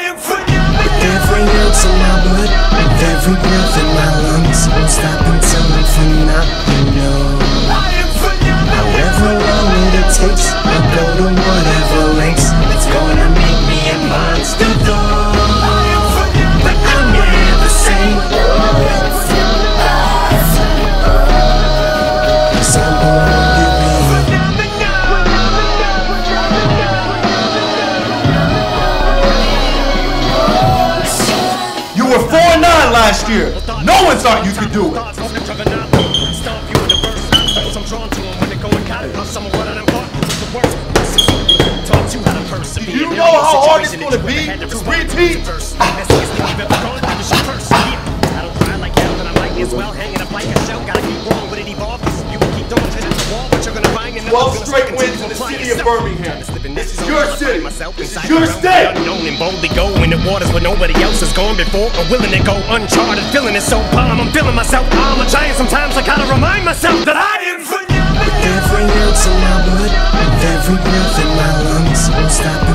With every ounce of my blood, with every breath in my lungs, won't stop until I'm phenomenal. However long it takes, I'll go to whatever lengths. It's gonna make me a monster though. But I'm never sane. Cause I'm You were 4-9 last year. No one thought you could do it. Do you know how hard it's gonna be to repeat? Twelve straight wins in the city of Birmingham. This is your city. This is your state. Unknown and boldly go in the waters where nobody else has gone before. Or willing to go uncharted, feeling it so calm. I'm feeling myself. I'm a giant. Sometimes I gotta remind myself that I didn't. With every ounce of my blood, with every breath in my lungs, won't stop